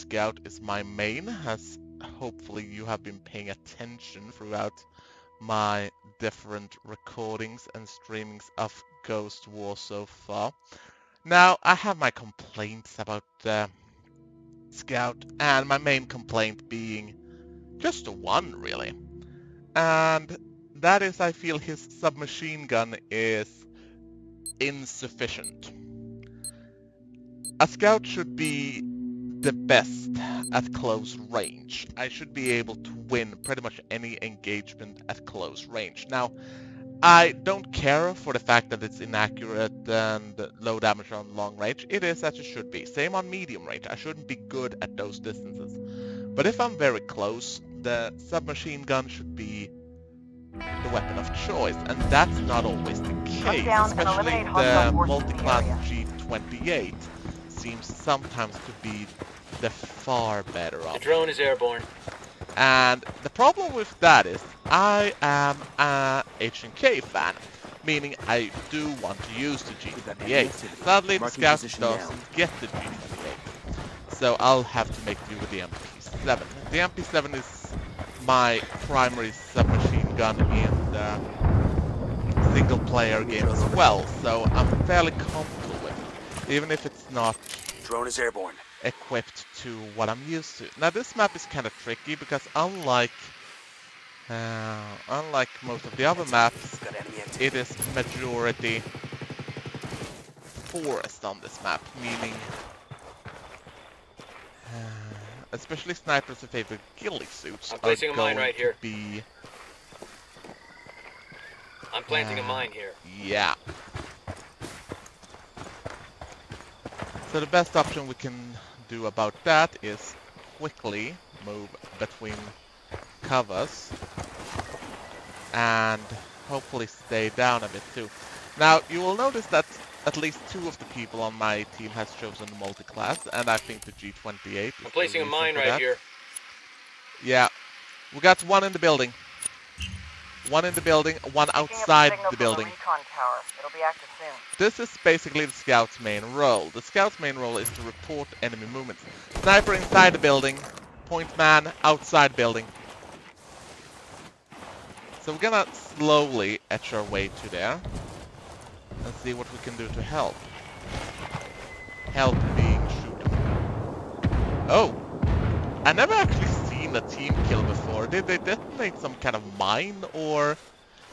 Scout is my main, as hopefully you have been paying attention throughout my different recordings and streamings of Ghost War so far. Now, I have my complaints about uh, Scout, and my main complaint being just one, really. And that is I feel his submachine gun is insufficient. A scout should be the best at close range. I should be able to win pretty much any engagement at close range. Now, I don't care for the fact that it's inaccurate and low damage on long range. It is as it should be. Same on medium range. I shouldn't be good at those distances. But if I'm very close, the submachine gun should be the weapon of choice, and that's not always the case, especially the multi-class G28 seems sometimes to be the far better option. The drone is airborne. And the problem with that is I am a H&K fan, meaning I do want to use the G28. Sadly, the Scout doesn't get the G28, so I'll have to make do with the MP7. The MP7 is my primary submachine gun in the single player game as well, so I'm fairly comfortable with it, even if it's not drone is airborne equipped to what I'm used to. Now this map is kind of tricky because unlike uh, unlike most of the other maps, it is majority forest on this map, meaning uh, especially snipers who favor ghillie suits I'm placing are a mine right here. to be I'm planting uh, a mine here. Yeah. So the best option we can do about that is quickly move between covers and hopefully stay down a bit too. Now you will notice that at least two of the people on my team has chosen the multi-class and I think the G28 I'm placing a mine right that. here. Yeah. We got one in the building. One in the building, one outside the building. recon. It'll be active soon. This is basically the scout's main role. The scout's main role is to report enemy movements. Sniper inside the building, point man outside building. So we're gonna slowly etch our way to there and see what we can do to help. Help being shooting. Oh! I never actually seen a team kill before. Did they detonate some kind of mine or...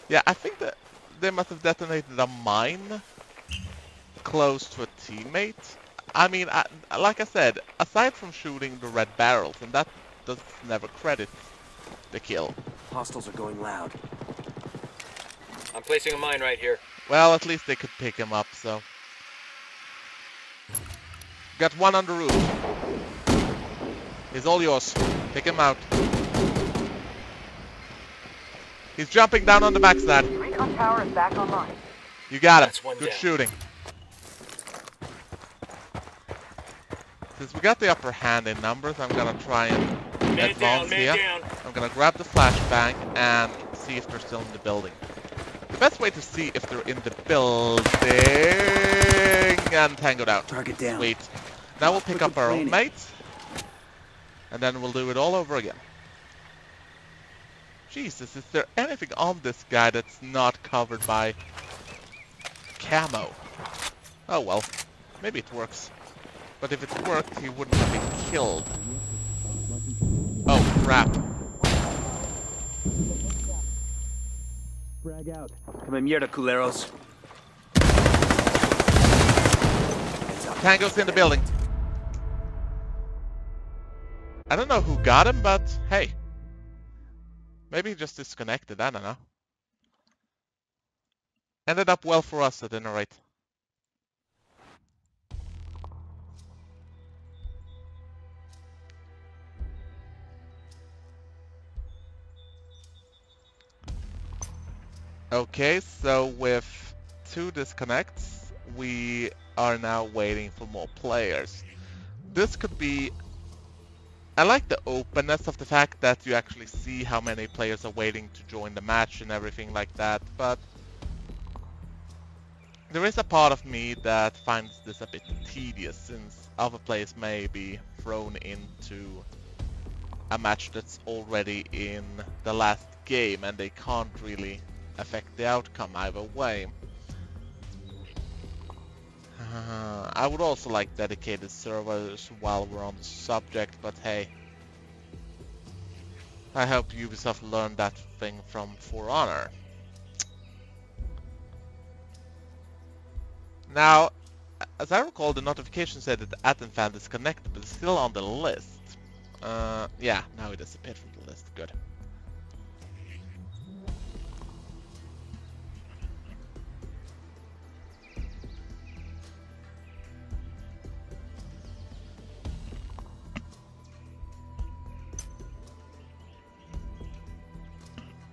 Yeah, I think that they must have detonated a mine close to a teammate. I mean, I, like I said, aside from shooting the red barrels, and that does never credit the kill. hostiles are going loud I'm placing a mine right here. Well, at least they could pick him up, so... Got one on the roof. He's all yours. Pick him out. He's jumping down on the backside. Recon tower is back online. You got him. That's one Good down. shooting. Since we got the upper hand in numbers, I'm gonna try and Man down, advance man here. down. I'm gonna grab the flashbang and see if they're still in the building. The best way to see if they're in the building and tangled out. target down Sweet. Now we'll pick We're up our own mates. And then we'll do it all over again. Jesus, is there anything on this guy that's not covered by camo? Oh well, maybe it works. But if it worked, he wouldn't have been killed. Oh crap. come mierda culeros Tango's in the building. I don't know who got him, but hey. Maybe he just disconnected, I don't know. Ended up well for us at any rate. Okay, so with two disconnects, we are now waiting for more players. This could be... I like the openness of the fact that you actually see how many players are waiting to join the match and everything like that, but... there is a part of me that finds this a bit tedious since other players may be thrown into a match that's already in the last game and they can't really affect the outcome either way. Uh, I would also like dedicated servers while we're on the subject, but hey. I hope Ubisoft learned that thing from For Honor. Now, as I recall, the notification said that Attenfan disconnected, but it's still on the list. Uh, yeah, now it disappeared from the list. Good.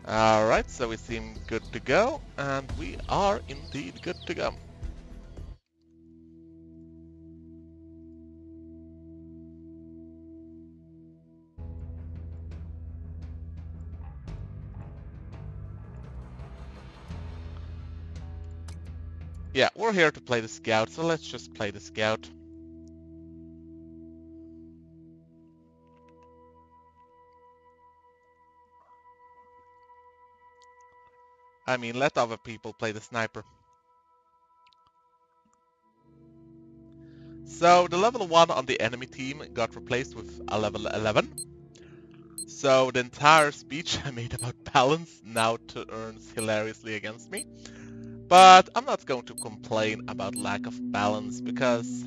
Alright, so we seem good to go, and we are indeed good to go. Yeah, we're here to play the scout, so let's just play the scout. I mean, let other people play the sniper. So, the level 1 on the enemy team got replaced with a level 11. So, the entire speech I made about balance now turns hilariously against me. But I'm not going to complain about lack of balance because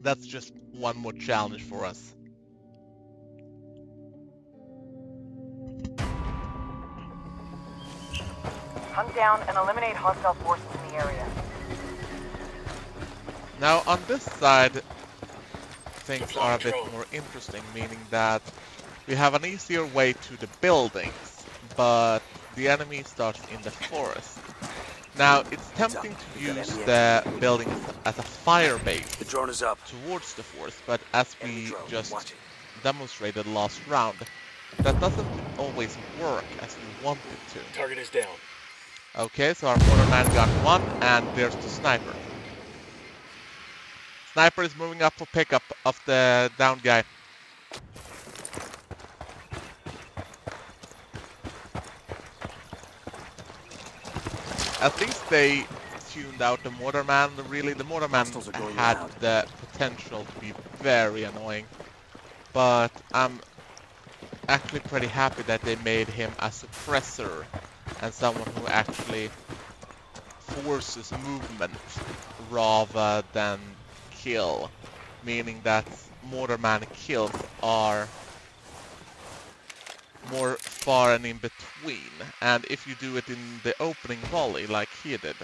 that's just one more challenge for us. Hunt down and eliminate hostile forces in the area. Now on this side things are a bit more interesting, meaning that we have an easier way to the buildings, but the enemy starts in the forest. Now, it's tempting to use the buildings as a fire base The drone is up. towards the forest, but as we just demonstrated last round, that doesn't always work as we want it to. Target is down. Okay, so our man oh got one, and there's the sniper. Sniper is moving up for pickup of the down guy. At least they tuned out the Mortarman. Really, the are going had loud. the potential to be very annoying. But I'm actually pretty happy that they made him a suppressor and someone who actually forces movement rather than kill. Meaning that Mortarman kills are more far and in between. And if you do it in the opening volley like he did,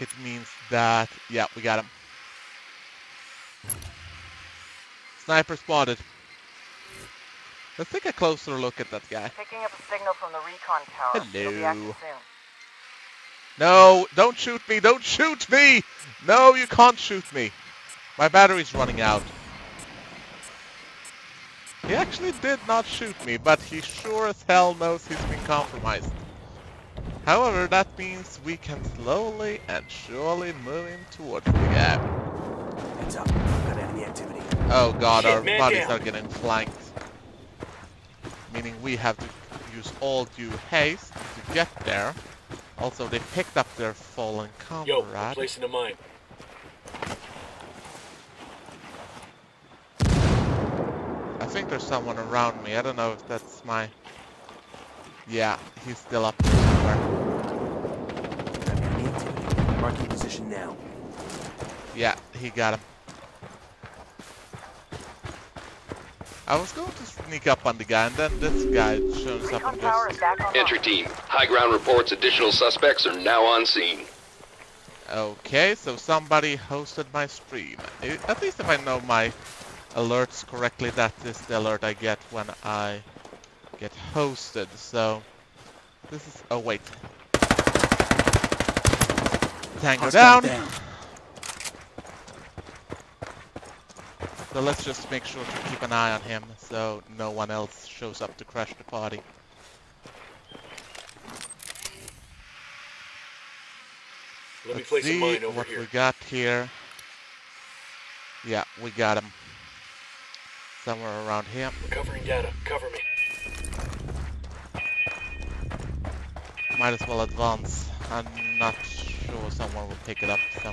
it means that, yeah, we got him. Sniper spotted. Let's take a closer look at that guy. Picking up a signal from the recon tower. It'll be Hello. soon. No, don't shoot me, don't shoot me! No, you can't shoot me. My battery's running out. He actually did not shoot me, but he sure as hell knows he's been compromised. However, that means we can slowly and surely move him towards the gap. Heads up. Got enemy activity. Oh god, Shit, our bodies down. are getting flanked. Meaning we have to use all due haste to get there. Also, they picked up their fallen comrade. Yo, I'm comrade. placing a mine. I think there's someone around me. I don't know if that's my... Yeah, he's still up there somewhere. Got enemy activity. Marking position now. Yeah, he got him. I was going to sneak up on the guy, and then this guy shows up and tower goes, is. Entry team, high ground reports additional suspects are now on scene. Okay, so somebody hosted my stream. At least if I know my alerts correctly, that is the alert I get when I get hosted. So, this is... Oh, wait. Tango Hostile down. So let's just make sure to keep an eye on him so no one else shows up to crash the party. Enemy Let's placing see mine over what here. we got here. Yeah, we got him. Somewhere around here. Recovering data. Cover me. Might as well advance. I'm not sure someone will pick it up, so...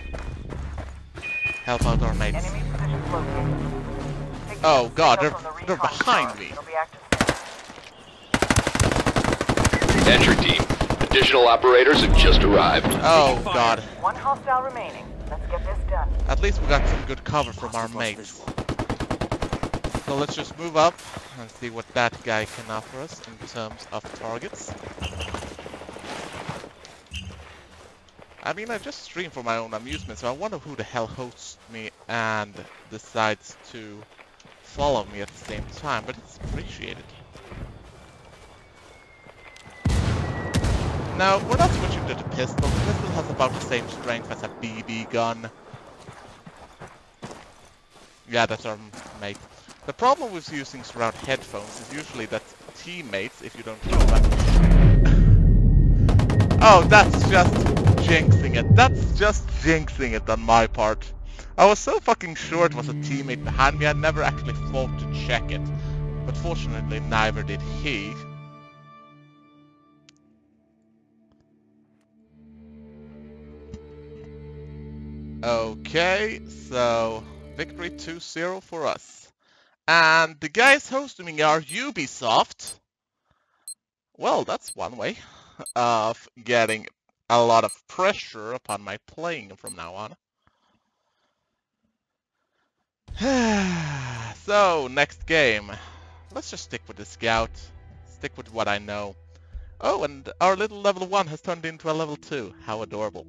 Help out our mates. Enemy positions located. Take Oh, God, they're- the they're behind me. Be Entry team. Additional operators have just arrived. Oh, God. One hostile remaining. Let's get this done. At least we got some good cover from our mates. So let's just move up and see what that guy can offer us in terms of targets. I mean, I just stream for my own amusement, so I wonder who the hell hosts me and decides to follow me at the same time, but it's appreciated. Now, we're not switching to the pistol. The pistol has about the same strength as a BB gun. Yeah, that's our mate. The problem with using surround headphones is usually that teammates, if you don't know that... oh, that's just jinxing it. That's just jinxing it on my part. I was so fucking sure it was a teammate behind me, I never actually thought to check it. But fortunately, neither did he. Okay, so victory 2-0 for us. And the guys hosting me are Ubisoft. Well, that's one way of getting a lot of pressure upon my playing from now on. so, next game. Let's just stick with the scout. Stick with what I know. Oh, and our little level 1 has turned into a level 2. How adorable.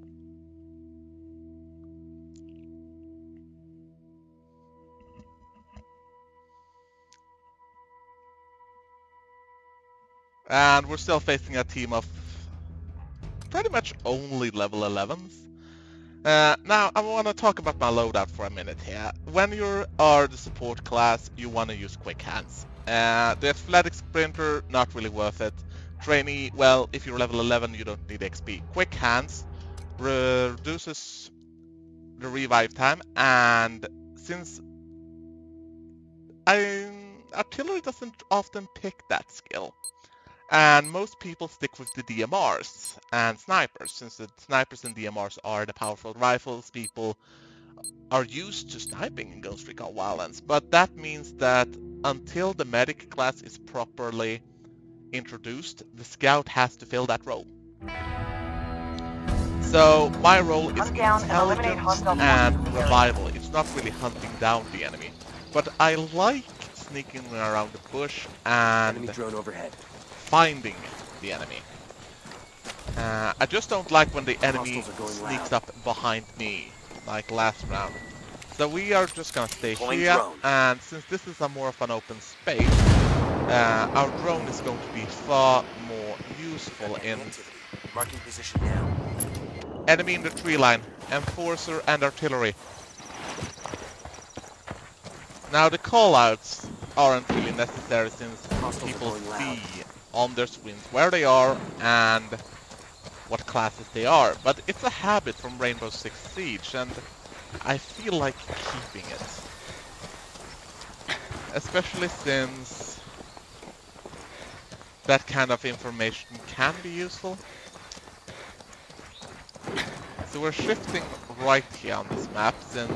And we're still facing a team of pretty much only level 11s. Uh, now, I want to talk about my loadout for a minute here. When you are the support class, you want to use quick hands. Uh, the athletic sprinter, not really worth it. Trainee, well, if you're level 11, you don't need XP. Quick hands reduces the revive time, and since I, artillery doesn't often pick that skill, and most people stick with the DMRs and snipers, since the snipers and DMRs are the powerful rifles people are used to sniping in Ghost Recon Wildlands. But that means that until the medic class is properly introduced, the scout has to fill that role. So my role is Hunt down and intelligence hostile and forces in the area. revival. It's not really hunting down the enemy, but I like sneaking around the bush and Enemy drone overhead. Finding the enemy. Uh, I just don't like when the enemy Hostiles are going sneaks loud. up behind me, like last round. So we are just gonna stay here, drone. and since this is a more of an open space, uh, our drone is going to be far more useful in Enemy. Marking position now. enemy in the tree line, enforcer and artillery. Now the callouts aren't really necessary since Hostiles are people see on their screens where they are and what classes they are. But it's a habit from Rainbow Six Siege and I feel like keeping it. Especially since that kind of information can be useful. So we're shifting right here on this map since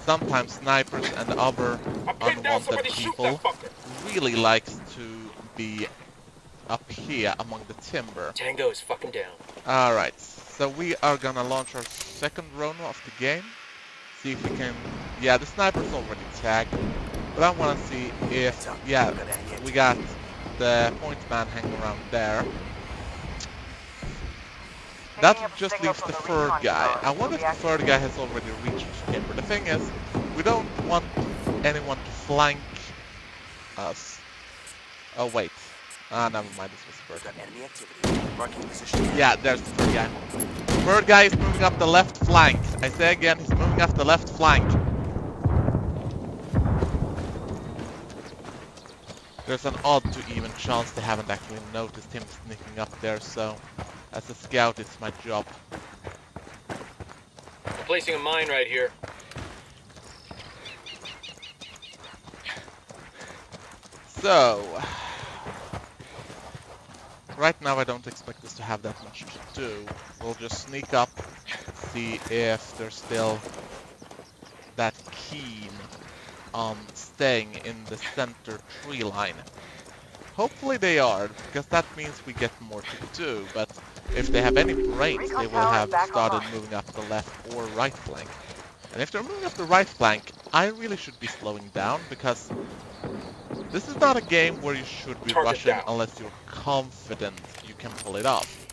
sometimes snipers and other I'm pinned down. unwanted people really likes to be up here among the timber. Tango is fucking down. Alright, so we are gonna launch our second run of the game. See if we can... Yeah, the sniper's already tagged. But I wanna see if... Yeah, We've got enemy we got the point man hanging around there. That Picking up a just leaves the the third guy. I wonder if the third guy has already reached timber. The thing is, we don't want anyone to flank us. Oh wait. Ah, never mind, this was the We've first. got enemy activity. Marking position. Yeah, there's the third guy. Third guy is moving up the left flank. I say again, he's moving up the left flank. There's an odd to even chance they haven't actually noticed him sneaking up there, so as a scout it's my job. I'm placing a mine right here. So, right now I don't expect us to have that much to do. We'll just sneak up, see if they're still that keen on staying in the center tree line. Hopefully they are, because that means we get more to do, but if they have any brains, they will have started moving up the left or right flank. And if they're moving up the right flank, I really should be slowing down, because this is not a game where you should be Target rushing down. unless you're confident you can pull it off.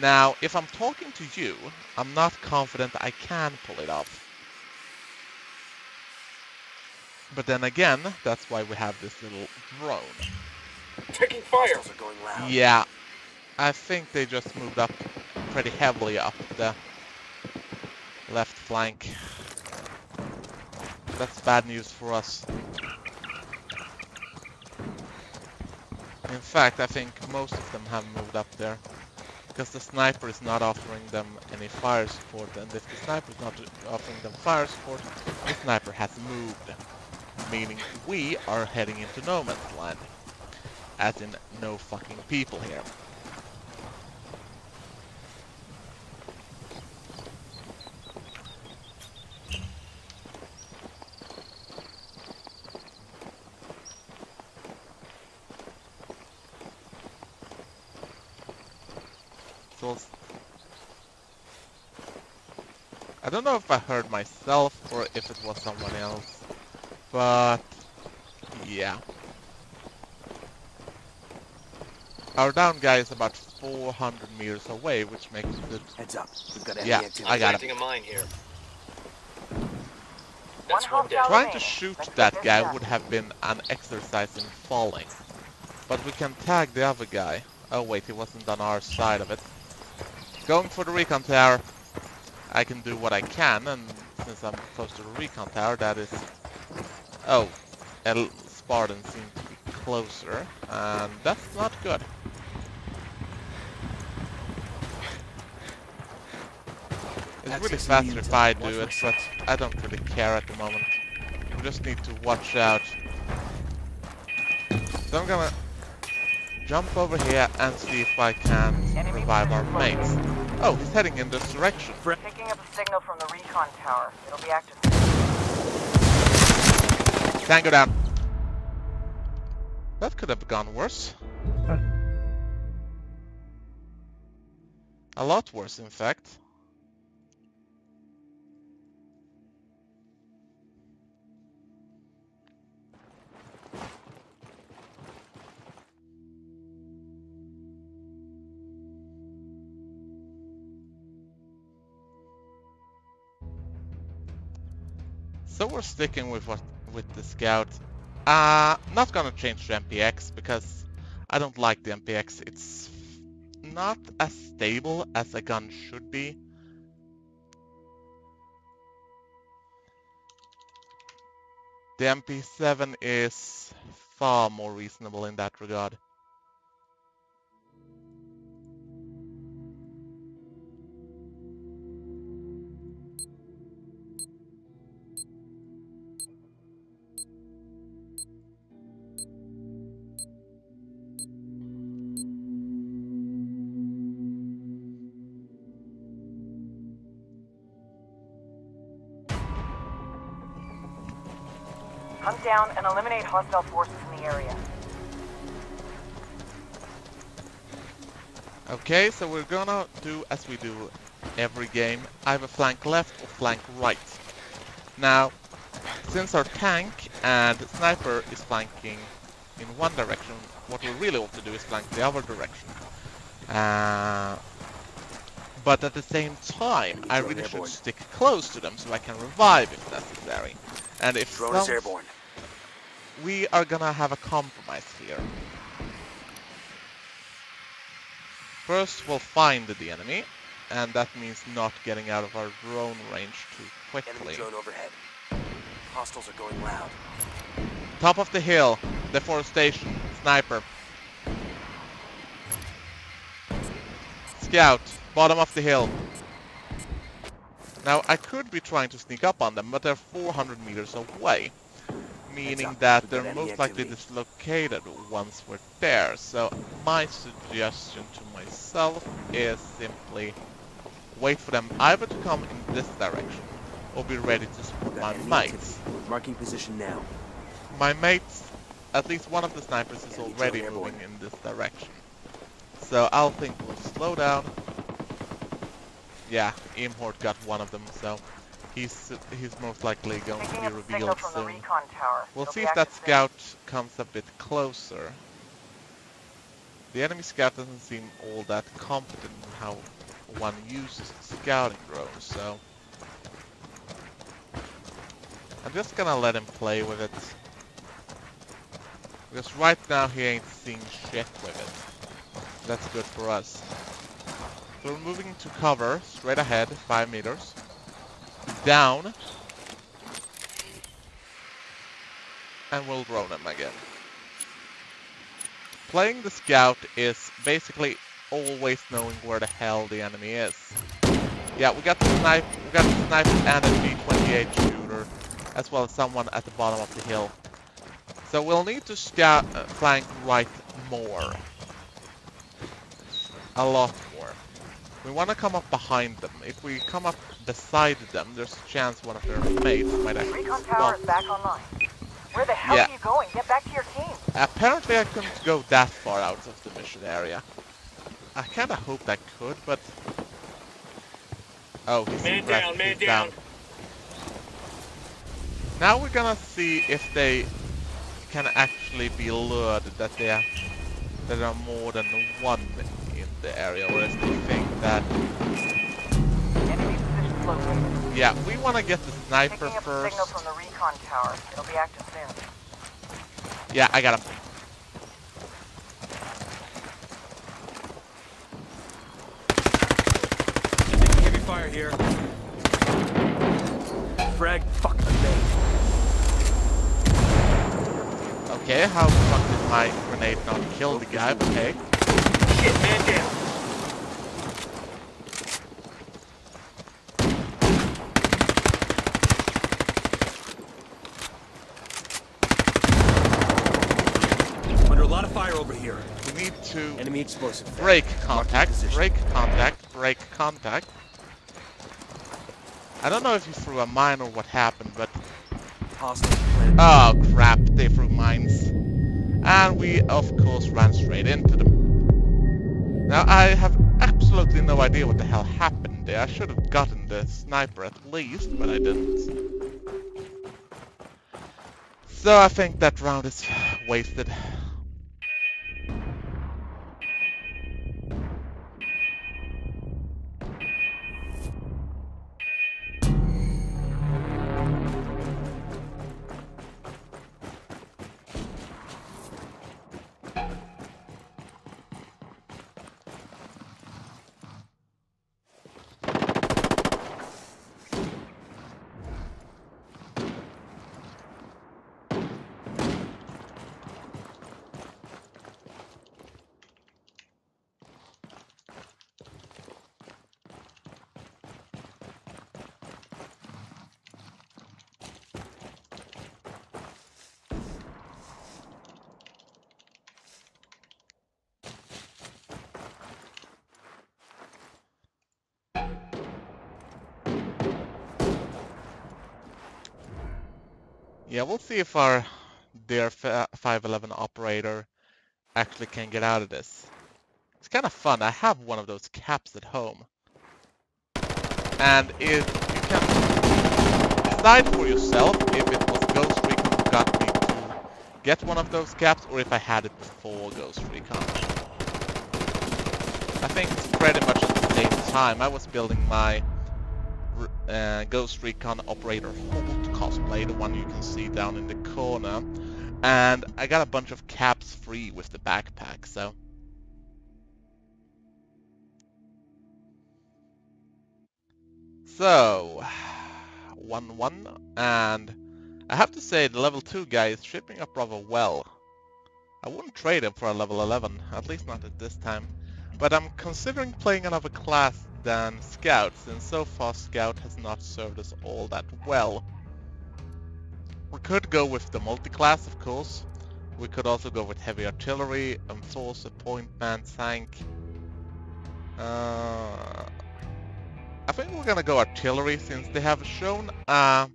Now, if I'm talking to you, I'm not confident I can pull it off. But then again, that's why we have this little drone. Taking fire. Are going loud. Yeah, I think they just moved up pretty heavily up the left flank. That's bad news for us. In fact, I think most of them have moved up there. Because the sniper is not offering them any fire support, and if the sniper is not offering them fire support, the sniper has moved. Meaning we are heading into no man's land. As in, no fucking people here. If I heard myself or if it was someone else, but yeah. Our down guy is about 400 meters away, which makes it Heads up. We've got enemy Yeah, activity. I got it. A mine here. That's one hostile. Trying to shoot Let's that guy done. would have been an exercise in falling. But we can tag the other guy. Oh wait, he wasn't on our side of it. Going for the recon tower. I can do what I can, and since I'm close to the recon tower, that is... Oh, El Spartan seems to be closer, and that's not good. It's really Accessing faster if. I do it, but I don't really care at the moment. We just need to watch out. So I'm gonna jump over here and see if I can revive our mates. Oh, he's heading in this direction. Picking up a signal from the recon tower. It'll be active. Tango down. That could have gone worse. A lot worse, in fact. So we're sticking with what with the scout. Uh not gonna change to MPX because I don't like the MPX. It's not as stable as a gun should be. The MP7 is far more reasonable in that regard. Hunt down and eliminate hostile forces in the area. Okay, so we're gonna do as we do every game, either flank left or flank right. Now, since our tank and sniper is flanking in one direction, what we really want to do is flank the other direction. Uh, but at the same time, I Drone really should stick close to them so I can revive if necessary. And if Drone is airborne. We are gonna have a compromise here. First, we'll find the enemy, and that means not getting out of our drone range too quickly. Enemy drone overhead. Hostiles are going loud. Top of the hill, deforestation, sniper. Scout, bottom of the hill. Now, I could be trying to sneak up on them, but they're 400 meters away, meaning that they're most likely dislocated once we're there. So my suggestion to myself is simply wait for them either to come in this direction or be ready to support my mates. Marking position now. My mates, at least one of the snipers is already moving in this direction. So I'll think we'll slow down. Yeah, Imhort got one of them, so he's he's most likely going to be up a signal revealed soon. We'll It'll see if that active soon. scout comes a bit closer. The enemy scout doesn't seem all that competent in how one uses the scouting drone, so... I'm just gonna let him play with it. Because right now he ain't seeing shit with it. That's good for us. So we're moving to cover, straight ahead, 5 meters. Down. And we'll drone him again. Playing the scout is basically always knowing where the hell the enemy is. Yeah, we got the snipe, we got the sniper and a G28 shooter, as well as someone at the bottom of the hill. So we'll need to scout uh, flank right more. A lot. We want to come up behind them. If we come up beside them, there's a chance one of their mates might actually Recon spot tower is back online. Where the hell Yeah. are you going? Get back to your team. Apparently I couldn't go that far out of the mission area. I kinda hoped I could, but... Oh, he's Man right, down, man he's down. Now we're gonna see if they can actually be lured that they are, that there are more than one in the area, or if they think that... Enemy position located. Yeah, we wanna get the sniper Picking up a first. signal from the recon tower. It'll be active soon. Yeah, I got him. Taking heavy fire here. Frag. Fuck. I'm dead. Okay, how the fuck did my grenade not kill the guy? Okay. Shit, man down. Under a lot of fire over here. We need to Enemy explosive. break contact, break contact, break contact. I don't know if he threw a mine or what happened, but oh crap, they threw mines. And we of course ran straight into them. Now I have absolutely no idea what the hell happened there. I should have gotten the sniper at least, but I didn't. So I think that round is wasted. Yeah, we'll see if our dear uh, 511 operator actually can get out of this. It's kind of fun. I have one of those caps at home. And if you can decide for yourself if it was Ghost Recon who got me to get one of those caps or if I had it before Ghost Recon. I think it's pretty much at the same time. I was building my uh, Ghost Recon Operator Holt cosplay, the one you can see down in the corner. And I got a bunch of caps free with the backpack, so... So, 1-1, and I have to say the level 2 guy is shipping up rather well. I wouldn't trade him for a level 11, at least not at this time. But I'm considering playing another class than Scout, since so far Scout has not served us all that well. We could go with the multi-class, of course. We could also go with heavy artillery, enforcer, point man, tank. Uh, I think we're gonna go artillery since they have shown uh,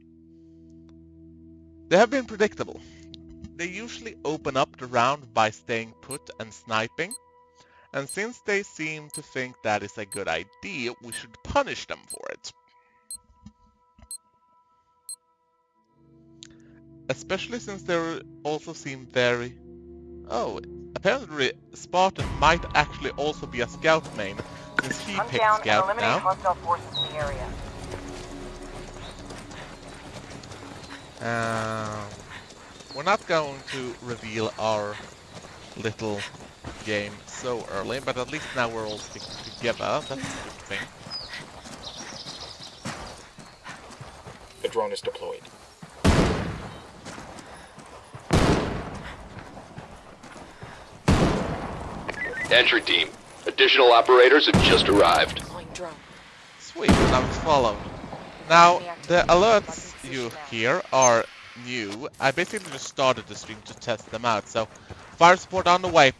they have been predictable. They usually open up the round by staying put and sniping. And since they seem to think that is a good idea, we should punish them for it. Especially since they also seem very... Oh, apparently Spartan might actually also be a scout main, since he Hunt picked down and scout eliminate now. hostile forces in the area. Um, we're not going to reveal our little game so early, but at least now we're all sticking together. That's a good thing. The drone is deployed. Entry team. Additional operators have just arrived. Drone. Sweet, and I was followed. Now, the alerts you hear are new. I basically just started the stream to test them out, so fire support on the way.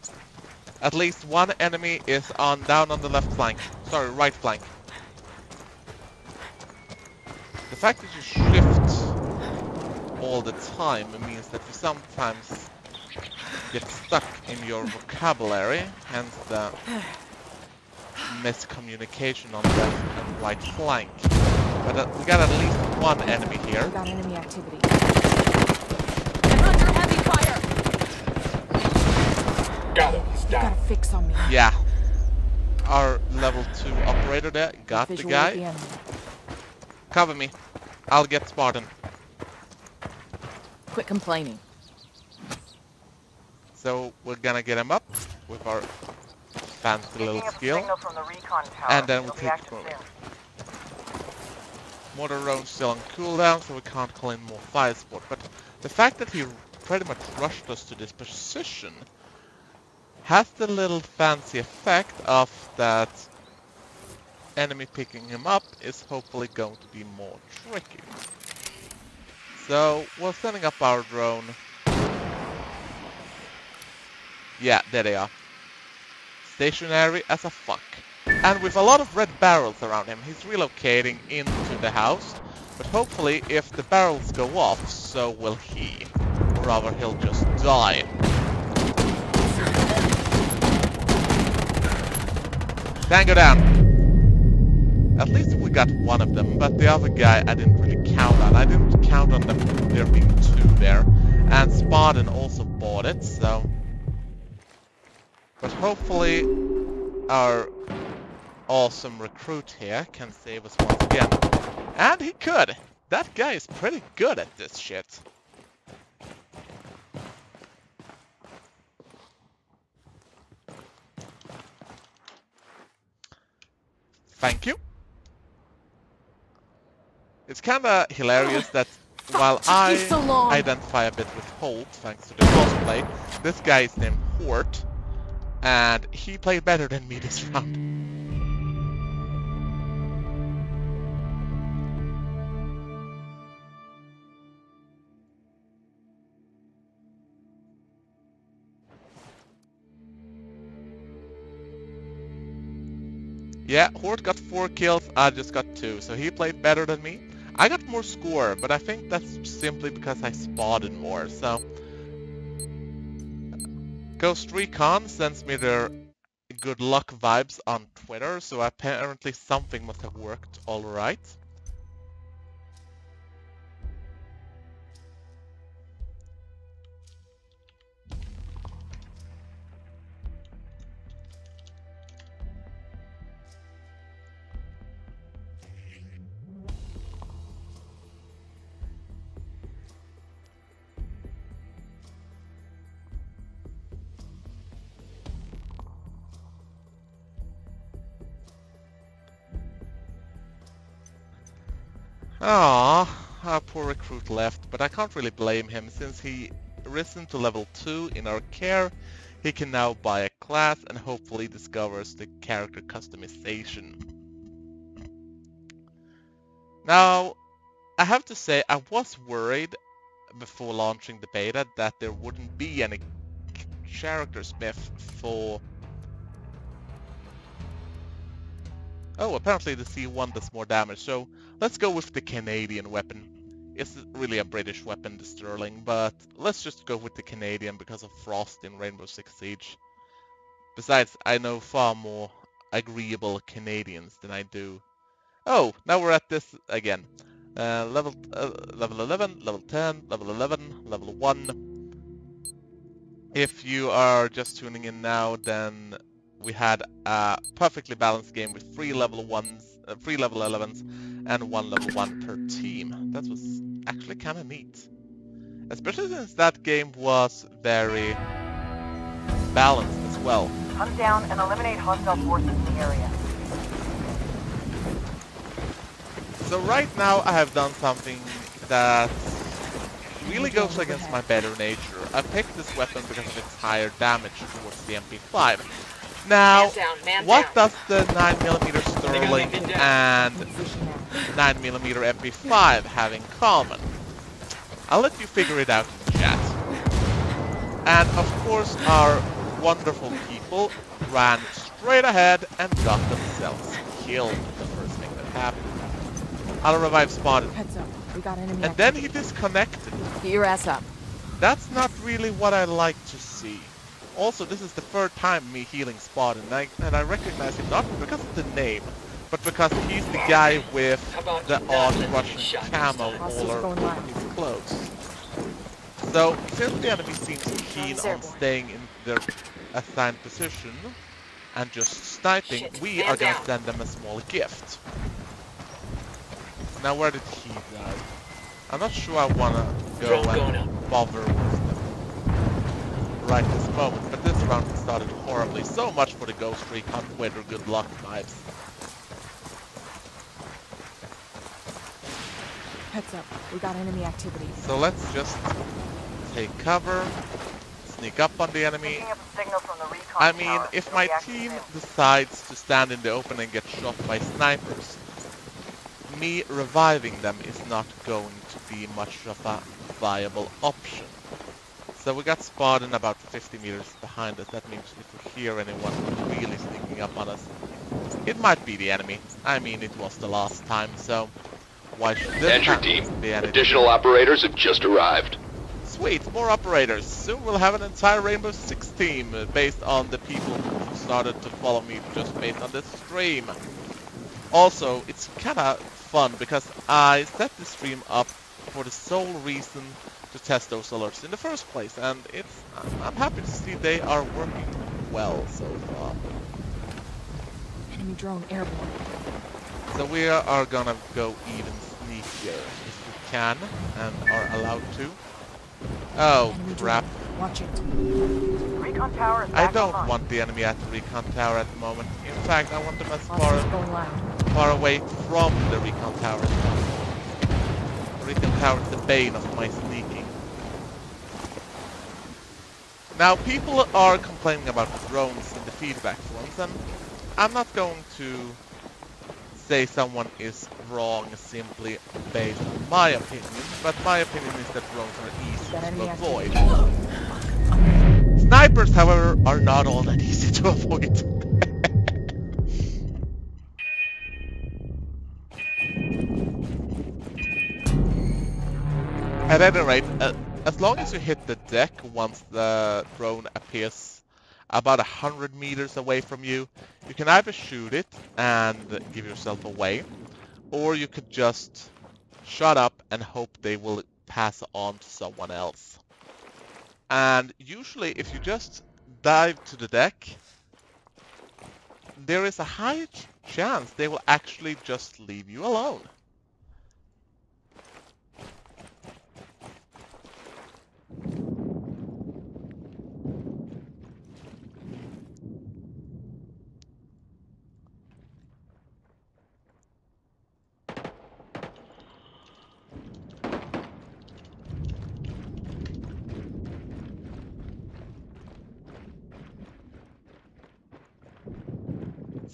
At least one enemy is on down on the left flank. Sorry, right flank. The fact that you shift all the time means that you sometimes get stuck in your vocabulary, hence the miscommunication on left and right flank. But uh, we got at least one enemy here. Got enemy activity. I'm under heavy fire! Got him. He's Got a fix on me. Yeah. Our level 2 operator there got the guy. the. Cover me. I'll get Spartan. Quit complaining. So we're gonna get him up with our fancy little Picking up skill. from the recon tower. And then we'll be take active it forward. soon. Mortar round still on cooldown, so we can't call in more fire support. But the fact that he pretty much rushed us to this position has the little fancy effect of that enemy picking him up is hopefully going to be more tricky. So we're setting up our drone. Yeah, there they are. Stationary as a fuck. And with a lot of red barrels around him, he's relocating into the house. But hopefully, if the barrels go off, so will he. Or rather, he'll just die. Tango down. At least we got one of them, but the other guy I didn't really count on. I didn't count on them there being two there. And Spartan also bought it, so... But hopefully our awesome recruit here can save us once again. And he could! That guy is pretty good at this shit. Thank you. It's kinda hilarious that while I so identify a bit with Holt, thanks to the cosplay, this guy is named Hort, and he played better than me this round. Yeah, Hort got 4 kills, I just got 2, so he played better than me. I got more score, but I think that's simply because I spotted more, so... Ghost Recon sends me their good luck vibes on Twitter, so apparently something must have worked alright. Ah, our poor recruit left, but I can't really blame him since he risen to level 2 in our care. He can now buy a class and hopefully discovers the character customization. Now, I have to say I was worried before launching the beta that there wouldn't be any character smith for... Oh, apparently the C1 does more damage, so let's go with the Canadian weapon. It's really a British weapon, the Sterling, but let's just go with the Canadian because of Frost in Rainbow Six Siege. Besides, I know far more agreeable Canadians than I do. Oh, now we're at this again. Uh, level uh, level 11, level 10, level 11, level 1. If you are just tuning in now, then we had a perfectly balanced game with three level 1s, uh, three level 11s, and one level 1 per team. That was actually kind of neat. Especially since that game was very balanced as well. Hunt down and eliminate hostile forces in the area. So right now I have done something that really goes against my better nature. I picked this weapon because of its higher damage towards the MP5. Now, Man down, man what down. does the 9mm Sterling and 9mm MP5 have in common? I'll let you figure it out in the chat. And of course our wonderful people ran straight ahead and got themselves killed the first thing that happened. I'll revive Spotted. Heads up. We got enemy. And then he disconnected. Get your ass up. That's not really what I like to see. Also, this is the third time me healing Spot, and I, and I recognize him not because of the name, but because he's the guy with the odd Russian shot this camo all over his clothes. So, since the enemy seems keen on staying in their assigned position and just sniping, Shit, we man are gonna down. send them a small gift. Now, where did he die? I'm not sure I wanna go and bother with them right this moment, but this round started horribly. So much for the Ghost Recon Twitter good luck vibes. Heads up. We got enemy activity. So let's just take cover, sneak up on the enemy. Picking up a signal from the I mean, if my team soon. decides to stand in the open and get shot by snipers, me reviving them is not going to be much of a viable option. So we got spotted about 50 meters behind us. That means if we hear anyone really sneaking up on us, it might be the enemy. I mean, it was the last time, so why should this Entry team. be Additional operators have just arrived. Sweet, more operators. Soon we'll have an entire Rainbow Six team uh, based on the people who started to follow me just based on this stream. Also, it's kinda fun because I set the stream up for the sole reason to test those alerts in the first place, and it's I'm- I'm happy to see they are working well so far. Enemy drone airborne. So we are, are gonna go even sneakier if we can and are allowed to. Oh Enemy crap. drone. Watch it. Recon tower is I don't online. want the enemy at the recon tower at the moment. In fact, I want them as far, going live. far away from the recon tower as possible. The recon tower is the bane of my sneaking. Now, people are complaining about drones in the feedback forums, and I'm not going to say someone is wrong simply based on my opinion, but my opinion is that drones are easy to avoid. Snipers, however, are not all that easy to avoid. At any rate, uh, as long as you hit the deck once the drone appears about a hundred meters away from you, you can either shoot it and give yourself away, or you could just shut up and hope they will pass on to someone else. And usually if you just dive to the deck, there is a high chance they will actually just leave you alone.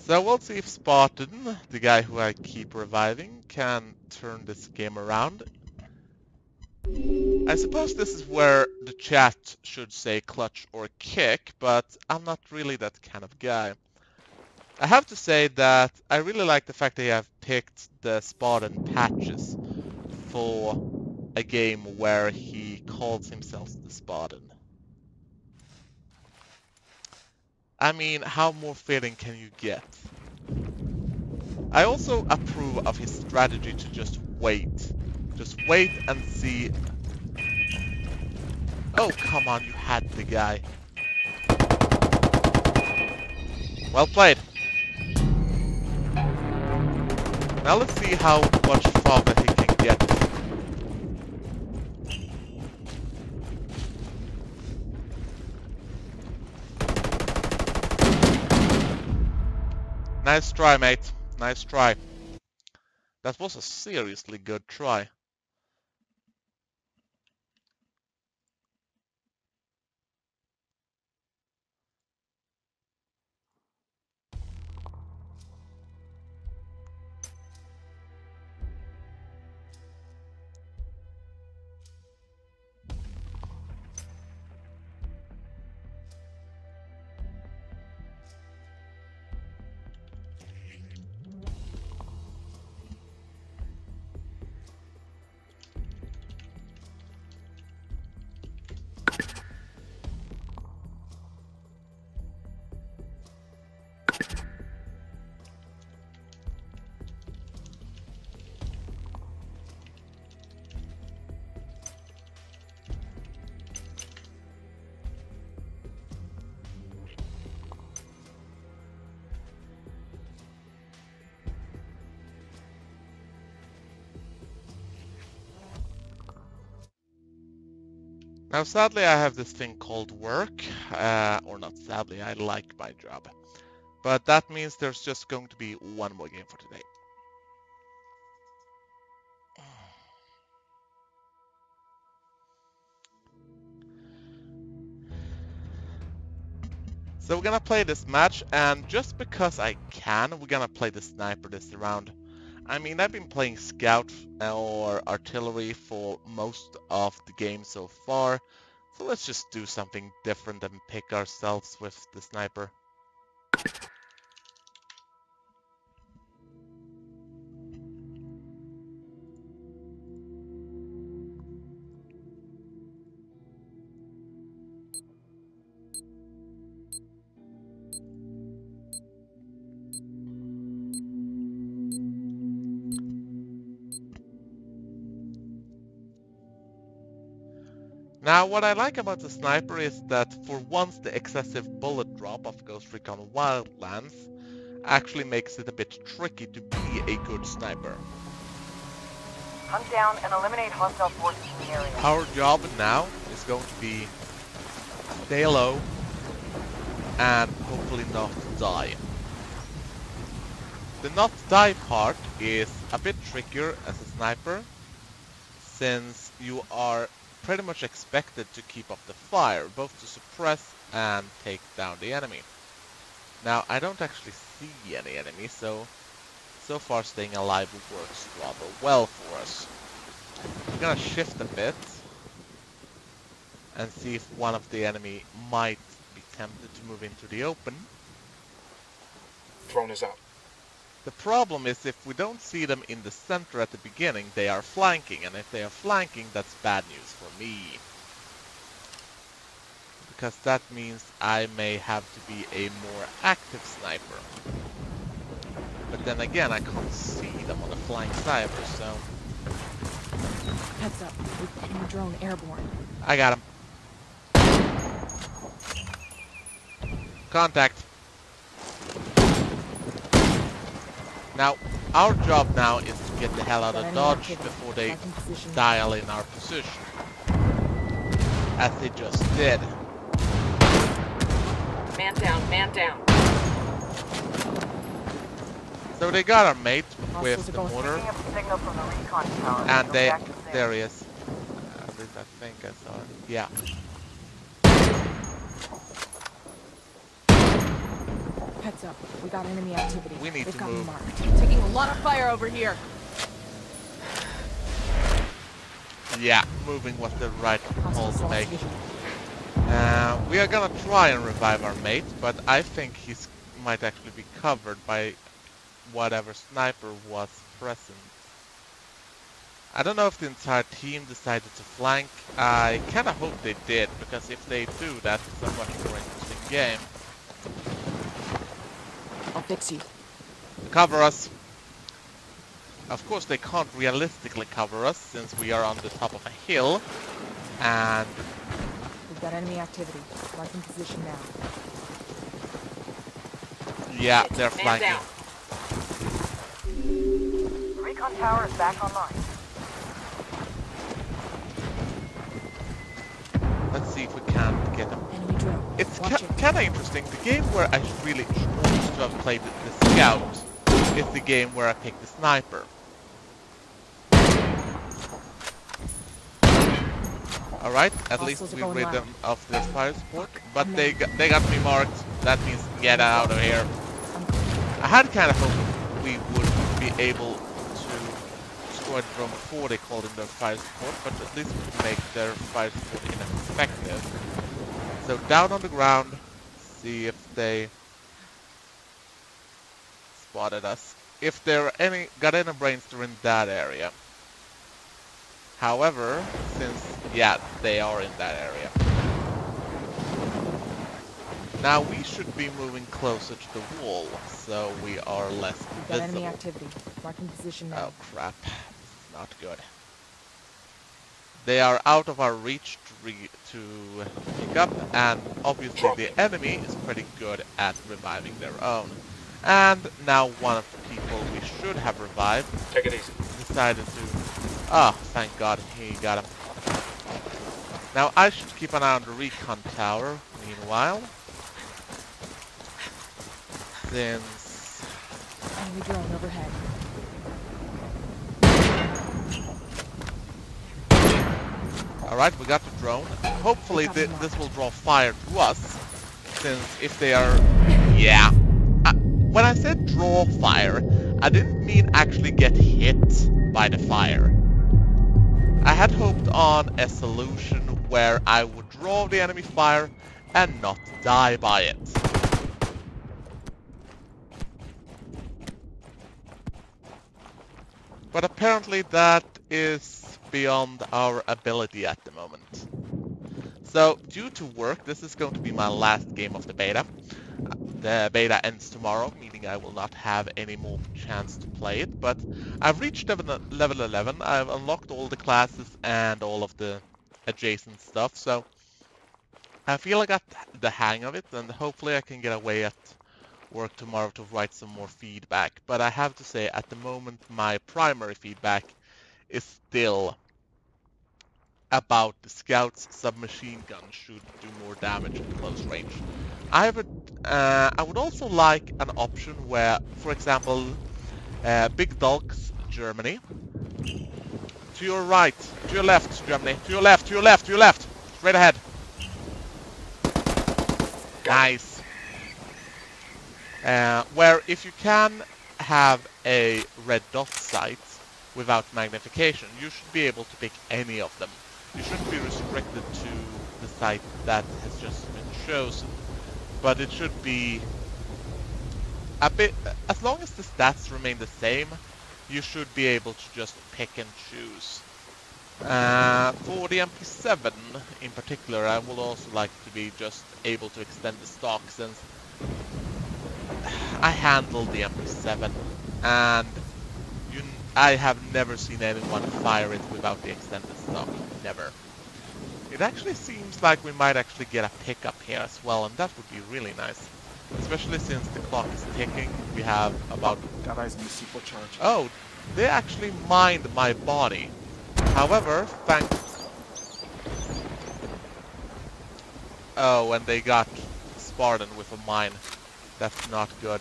So we'll see if Spartan, the guy who I keep reviving, can turn this game around. I suppose this is where the chat should say clutch or kick, but I'm not really that kind of guy. I have to say that I really like the fact that you have picked the Spartan patches for a game where he calls himself the Spartan. I mean, how more fitting can you get? I also approve of his strategy to just wait. Just wait and see. Oh, come on, you had the guy. Well played. Now let's see how much farther he can get. Nice try, mate. Nice try. That was a seriously good try. Now, sadly, I have this thing called work. Uh, or not sadly, I like my job. But that means there's just going to be one more game for today. So we're gonna play this match, and just because I can, we're gonna play the sniper this round. I mean, I've been playing Scout or Artillery for most of the game so far, so let's just do something different and pick ourselves with the Sniper. Now, what I like about the sniper is that for once the excessive bullet drop of Ghost Recon Wildlands actually makes it a bit tricky to be a good sniper. Hunt down and eliminate hostile forces in the area. Our job now is going to be stay low and hopefully not die. The not die part is a bit trickier as a sniper since you are pretty much expected to keep up the fire, both to suppress and take down the enemy. Now, I don't actually see any enemy, so so far staying alive works rather well for us. We're gonna shift a bit and see if one of the enemy might be tempted to move into the open. Drone is out. The problem is if we don't see them in the center at the beginning, they are flanking, and if they are flanking, that's bad news for me. Because that means I may have to be a more active sniper. But then again, I can't see them on the flying cyber, so... Heads up. With enemy drone airborne. I got him. Contact. Now, our job now is to get the hell out of Dodge before they dial in our position. As they just did. Man down, man down. So they got our mate with the going mortar, Picking up a signal from the and they, be active there he is. At least I think I saw it. Yeah. Heads up. We got enemy activity. We need They've to got move. marked. Taking a lot of fire over here. Yeah, moving was the right call to make. Uh, we are gonna try and revive our mate, but I think he's might actually be covered by whatever sniper was present. I don't know if the entire team decided to flank. I kinda hope they did, because if they do, that's a much more interesting game. I'll fix you. Cover us! Of course they can't realistically cover us, since we are on the top of a hill, and We've got enemy activity. Marking position now. yeah, they're Man flanking. Recon tower is back online. Let's see if we can get them. Enemy drone. It's kind of interesting. The game where I really want to have played the scout is the game where I picked the sniper. Alright, at least we rid loud. them of their fire support. But they got, they got me marked. That means get out of here. I'm had kind of hoped we would be able to the drone before they called in their fire support, but at least we could make their fire support ineffective. So down on the ground, see if they spotted us. If there are any got any brains in that area. However, since yeah, they are in that area. Now we should be moving closer to the wall, so we are less We've enemy activity. Marking position now. Oh crap, not good. They are out of our reach to, re to pick up, and obviously the enemy is pretty good at reviving their own. And now one of the people we should have revived Take it easy. decided to... Ah, thank god, he got him. Now I should keep an eye on the recon tower, meanwhile. Since... Enemy drone overhead. Alright, we got the drone. Hopefully thi- this will draw fire to us, since if they are... Yeah. I, when I said draw fire, I didn't mean actually get hit by the fire. I had hoped on a solution where I would draw the enemy fire and not die by it. But apparently that is beyond our ability at the moment. So, due to work, this is going to be my last game of the beta. The beta ends tomorrow, meaning I will not have any more chance to play it, but I've reached level level 11, I've unlocked all the classes and all of the adjacent stuff, so I feel I got the hang of it, and hopefully I can get away at work tomorrow to write some more feedback. But I have to say, at the moment, my primary feedback is still about the Scout's submachine gun should do more damage at close range. I a, uh, I would also like an option where, for example, uh, Big Dogs Germany. To your right, to your left, Germany. To your left, to your left, to your left. Straight ahead. Nice. Uh, where if you can have a red dot sight without magnification, you should be able to pick any of them. You shouldn't be restricted to the site that has just been chosen, but it should be a bit. As long as the stats remain the same, you should be able to just pick and choose. Uh, for the MP7 in particular, I would also like to be just able to extend the stock since I handled the MP7 and I have never seen anyone fire it without the extended stock. Never. It actually seems like we might actually get a pickup here as well, and that would be really nice. Especially since the clock is ticking. We have about Got eyes on the C4 charge. Oh, they actually mined my body. However, thanks... Oh, and they got Spartan with a mine. That's not good.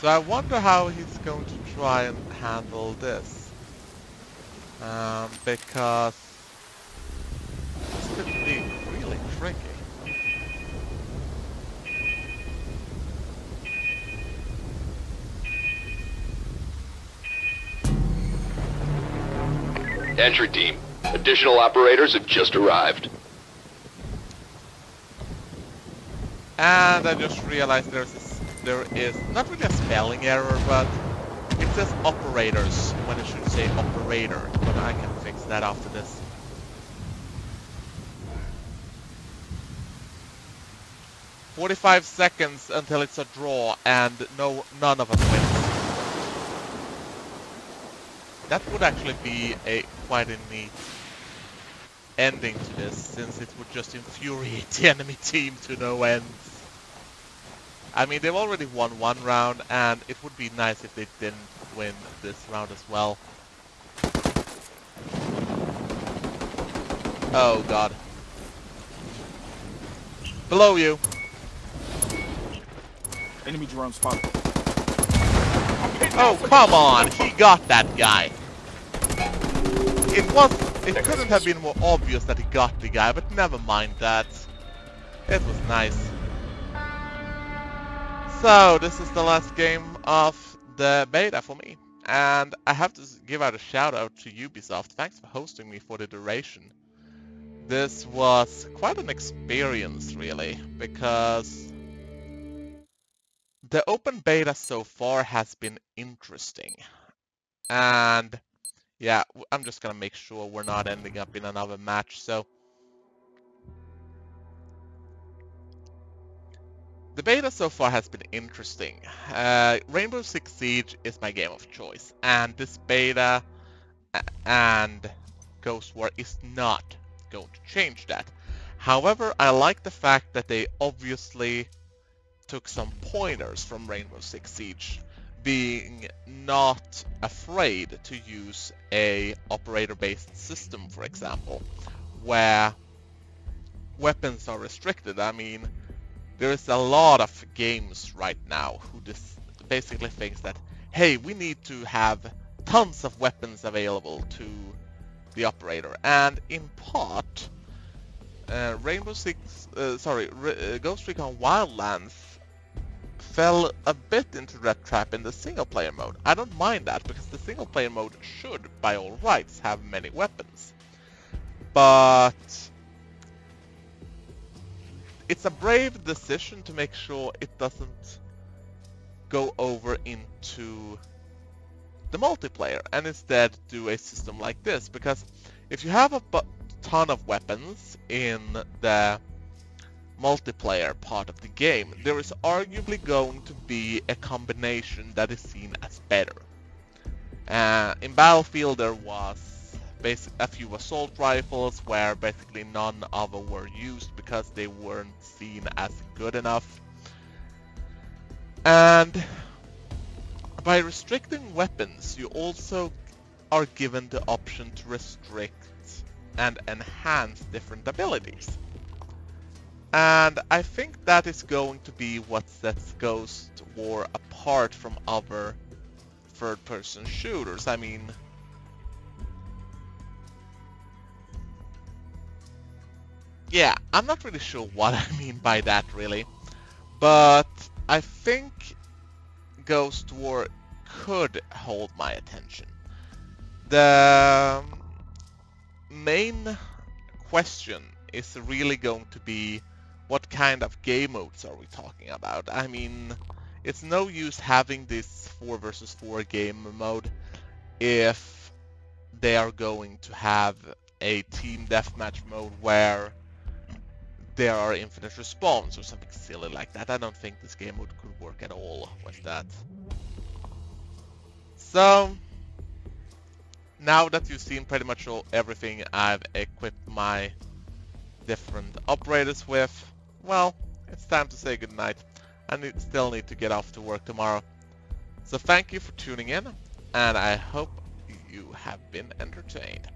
So I wonder how he's going to try and handle this. Um, because this could be really tricky. Entry team. Additional operators have just arrived. And I just realized there's a there is not really a spelling error, but it says operators when it should say operator. But I can fix that after this. Forty-five seconds until it's a draw, and no, none of us wins. That would actually be a quite a neat ending to this, since it would just infuriate the enemy team to no end. I mean, they've already won one round, and it would be nice if they didn't win this round as well. Oh god. Below you! Enemy drone spotted. Oh, come on! He got that guy! It was... It couldn't have been more obvious that he got the guy, but never mind that. It was nice. So, this is the last game of the beta for me. And I have to give out a shout out to Ubisoft. Thanks for hosting me for the duration. This was quite an experience, really, because the open beta so far has been interesting. And yeah, I'm just gonna make sure we're not ending up in another match, so The beta so far has been interesting. Uh, Rainbow Six Siege is my game of choice, and this beta and Ghost War is not going to change that. However, I like the fact that they obviously took some pointers from Rainbow Six Siege, being not afraid to use a operator-based system, for example, where weapons are restricted. I mean, there is a lot of games right now who just basically thinks that, hey, we need to have tons of weapons available to the operator. And in part, uh, Rainbow Six, uh, sorry, uh, Ghost Recon Wildlands fell a bit into that trap in the single player mode. I don't mind that because the single player mode should, by all rights, have many weapons. But it's a brave decision to make sure it doesn't go over into the multiplayer and instead do a system like this because if you have a ton of weapons in the multiplayer part of the game there is arguably going to be a combination that is seen as better. Uh, in Battlefield there was basic, a few assault rifles where basically none of them were used because they weren't seen as good enough. And by restricting weapons, you also are given the option to restrict and enhance different abilities. And I think that is going to be what sets Ghost War apart from other third-person shooters. I mean, yeah, I'm not really sure what I mean by that really, but I think Ghost War could hold my attention. The um, main question is really going to be what kind of game modes are we talking about? I mean, it's no use having this 4 versus 4 game mode if they are going to have a team deathmatch mode where there are infinite respawns or something silly like that. I don't think this game mode could work at all with that. So, now that you've seen pretty much all, everything I've equipped my different operators with, well, it's time to say goodnight. I need, still need to get off to work tomorrow. So thank you for tuning in, and I hope you have been entertained.